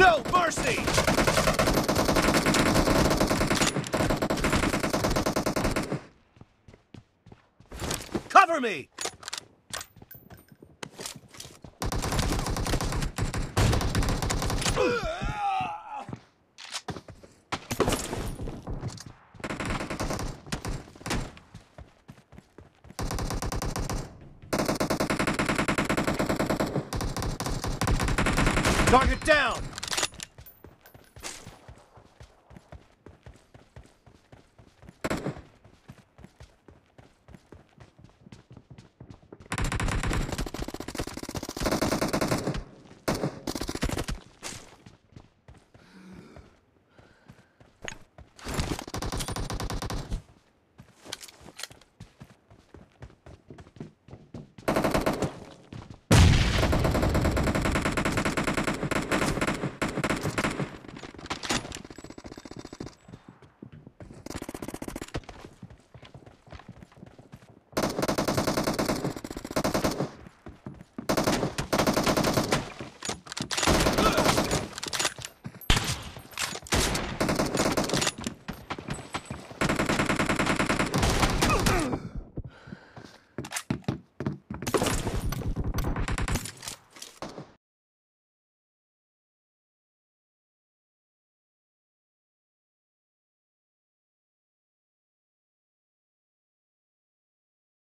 No mercy! Cover me! Target down!